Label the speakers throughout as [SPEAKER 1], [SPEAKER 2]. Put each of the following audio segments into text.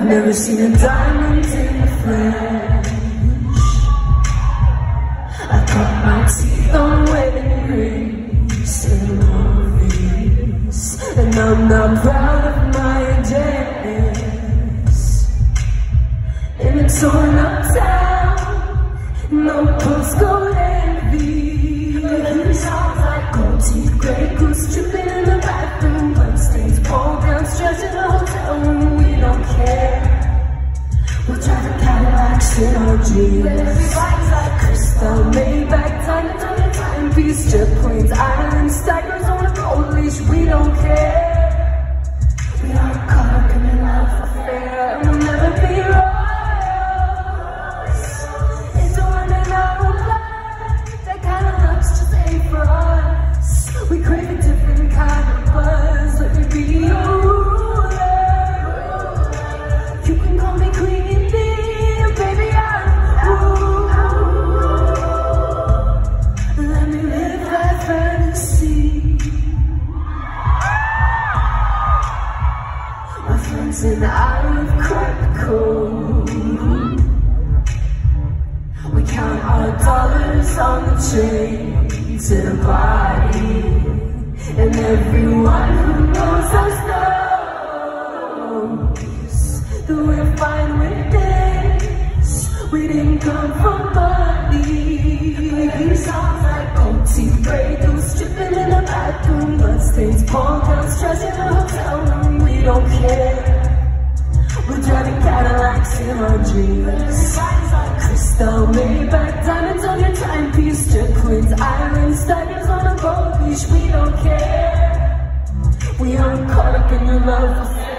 [SPEAKER 1] never seen a diamond in the flesh. I cut my teeth on wedding rings in movies, and I'm not proud of my address. In a torn up town, no envy. Like Cristal, Maybach, diamonds on your timepiece, jet planes, islands, staggers on a gold leash. We don't care. And I live crack cold. We count our dollars on the train to the party. And everyone who knows us knows that we're fine with this. We didn't come from money. He sounds like Grey Goose dripping in the bathroom, bloodstains, palm down, stress in the hotel room. We don't care. We're driving Cadillacs in our dreams. Cristal, Maybach, diamonds on your timepiece, planes, islands, staggers on a gold leash. We don't care. We aren't caught up in your love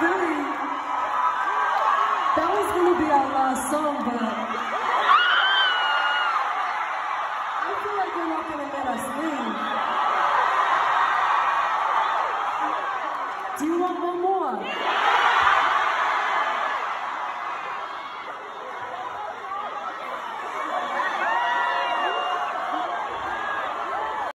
[SPEAKER 1] Really, that was gonna be our last song, but I feel like you're not gonna let us leave. Do you want one more?